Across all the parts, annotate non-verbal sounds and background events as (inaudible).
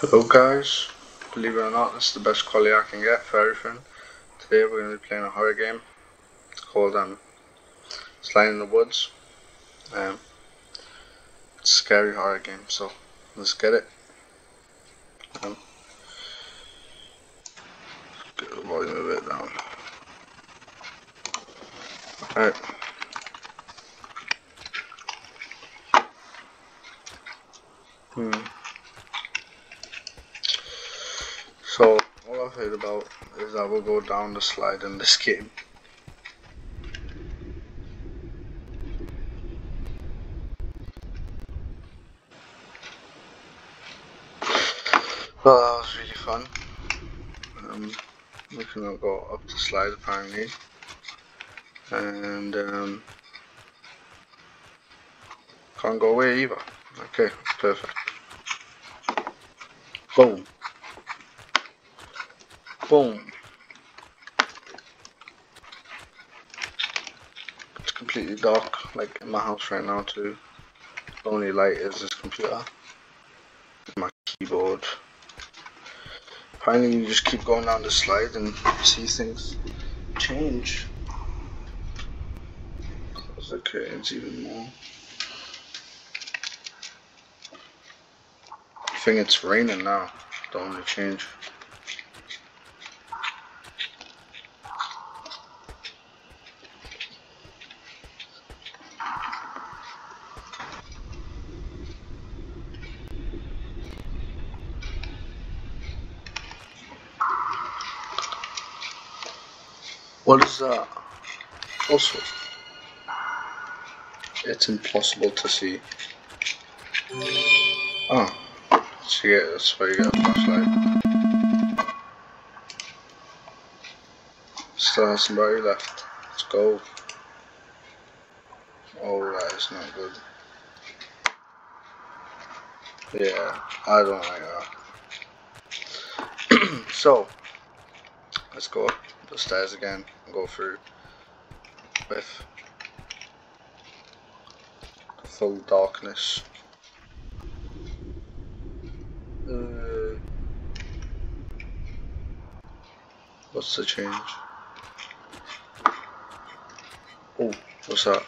Hello guys, believe it or not, this is the best quality I can get for everything. Today we're going to be playing a horror game. Called um, Slide in the Woods. Um, it's a scary horror game, so let's get it. Um, get the volume a bit down. Alright. So, all I've heard about is that we'll go down the slide in this game. Well, that was really fun. Um, we can go up the slide apparently. And, um, can't go away either. Okay, perfect. Boom. Boom. It's completely dark, like in my house right now too. The only light is this computer. My keyboard. Finally you just keep going down the slide and see things change. Close the curtains even more. I think it's raining now. The only change. What is that? Also, it's impossible to see. Ah. Oh, so yeah, that's why you got a flashlight. Still has some battery left. Let's go. Oh, that is not good. Yeah, I don't like that. (clears throat) so, let's go up the stairs again and go through with full darkness. Uh, what's the change? Oh, what's that?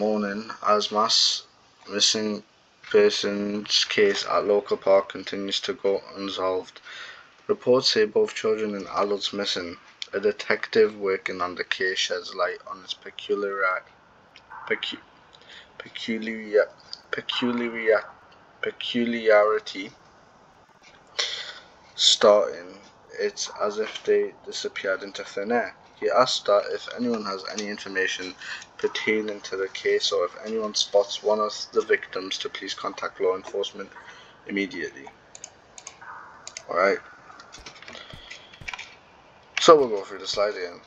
Mourning as mass missing persons case at local park continues to go unsolved. Reports say both children and adults missing. A detective working on the case sheds light on its peculiar, pecu, peculiar, peculiar, peculiarity. Starting, it's as if they disappeared into thin air. He asked that if anyone has any information pertaining to the case or if anyone spots one of the victims to please contact law enforcement immediately. Alright. So we'll go through the slide again.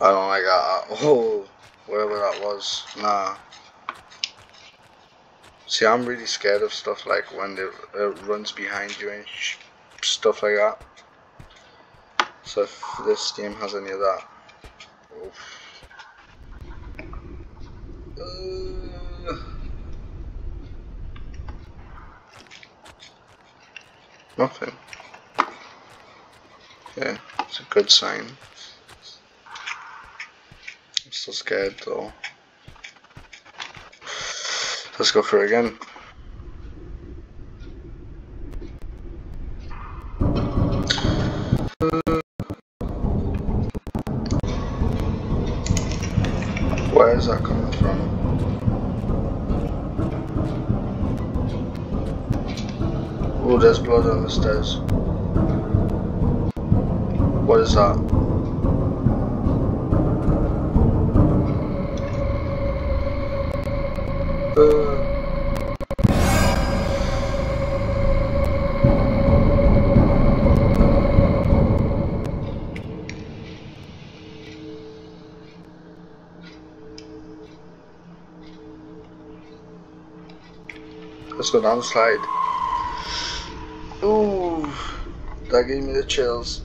I don't like that. (laughs) Oh, wherever that was. Nah. See, I'm really scared of stuff like when it uh, runs behind you and stuff like that. So if this game has any of that. Oof. Uh, nothing. Yeah, it's a good sign. Still scared though. Let's go it again. Where is that coming from? Oh, there's blood on the stairs. What is that? Let's go down the slide. Ooh, that gave me the chills.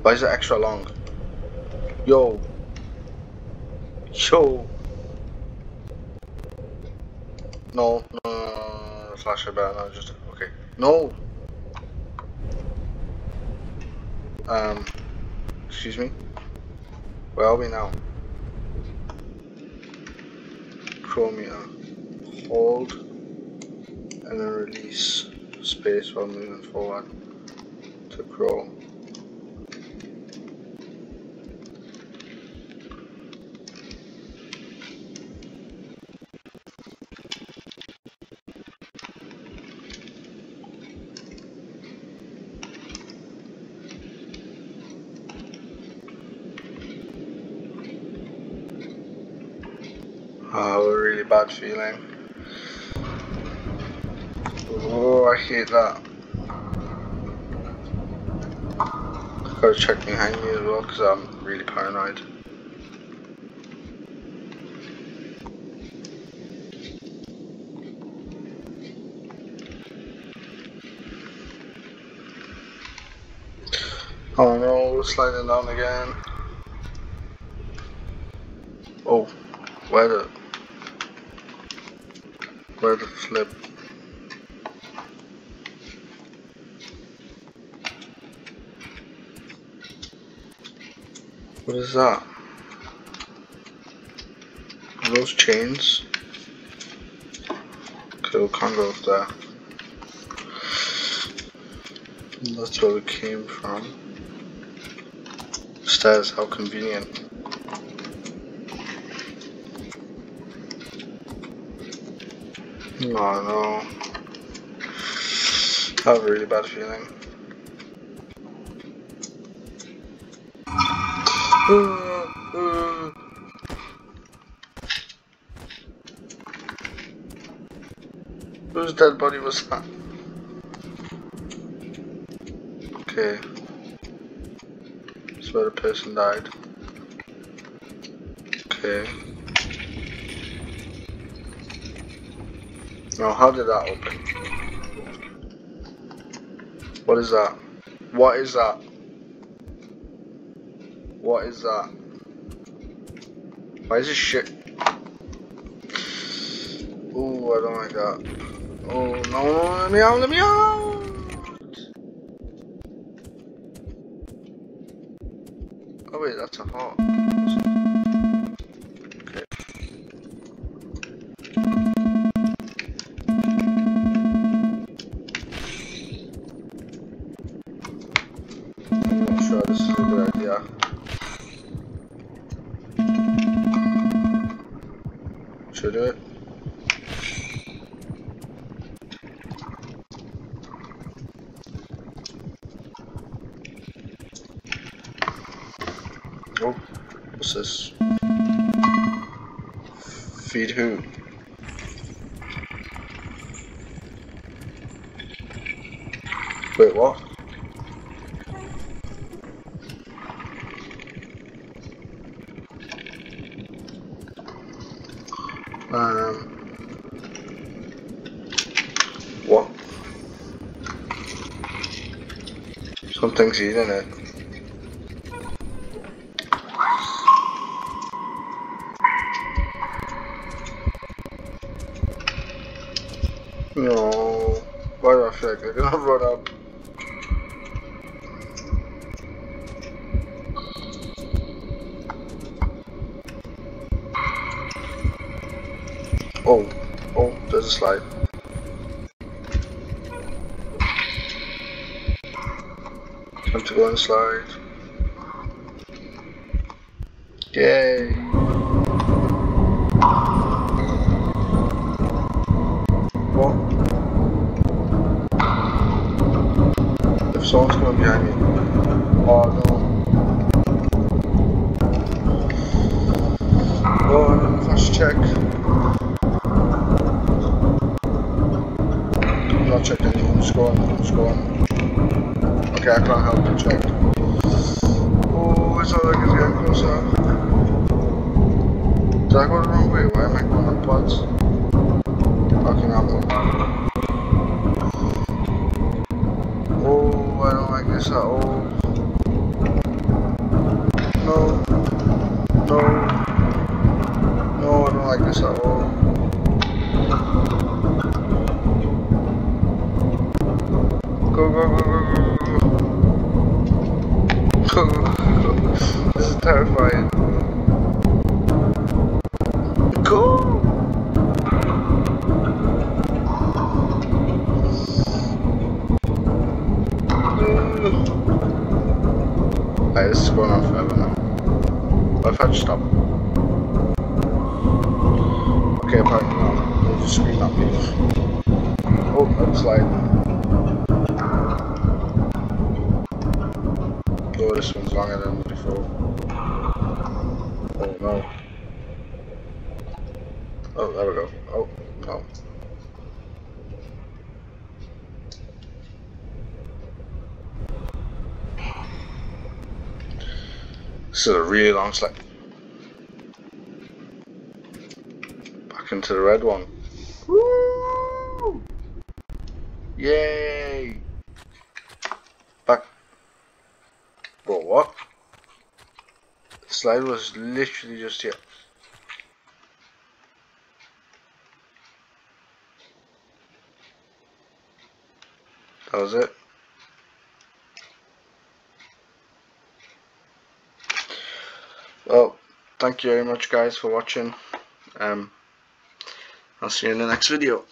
Why is it extra long? Yo. Yo. No, no, no, no, flash no, just, okay. No! Um, excuse me? Where are we now? Chromia. Hold and then release space while moving forward to grow. Bad feeling. Oh, I hate that. Gotta check behind me as well because I'm really paranoid. Oh no, sliding down again. Oh, where the the flip? What is that? Are those chains? Okay, we can't go there. That's where we came from. Stairs, how convenient. Oh no. I have a really bad feeling. Whose dead body was that? Okay. That's where the person died. Okay. Now, how did that open? What is that? What is that? What is that? Why is this shit? Ooh, I don't like that. Oh, no, let me out, let me out! Oh wait, that's a heart. Oh, what's this? Feed who? Wait, what? Um. What? Something's eating it. Do I feel like they're gonna run up? Oh, oh, there's a slide. Time to go on the slide. Yay! What? Someone's coming behind me. Oh no. Oh, flash check. I'm not checking anything, I'm just going, I'm just going. Okay, I can't help but check. Oh, it's all like it's getting closer. Did I go the wrong way? Why am I going up pods? This is terrifying. Go! Hey, this is going on forever now. What if I just stop? Okay, apparently not. Just scream at me. Oh, I'm sliding. Oh, this one's longer than before. Oh no. Oh, there we go. Oh, no. This is a really long slide. Back into the red one. Woo! Yay! Back. Bro, what? The slide was literally just here. That was it. Well, thank you very much guys for watching. Um, I'll see you in the next video.